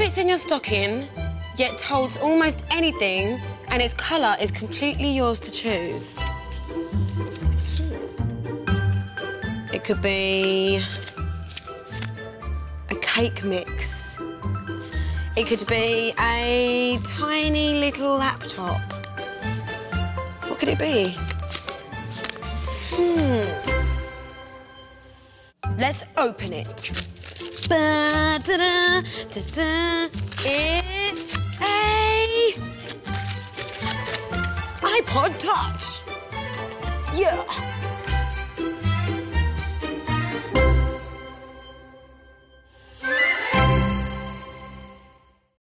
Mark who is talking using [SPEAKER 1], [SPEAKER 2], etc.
[SPEAKER 1] fits in your stocking, yet holds almost anything, and its colour is completely yours to choose. It could be a cake mix. It could be a tiny little laptop. What could it be? Hmm. Let's open it. Ba-da-da, da-da. It's a iPod Touch. Yeah.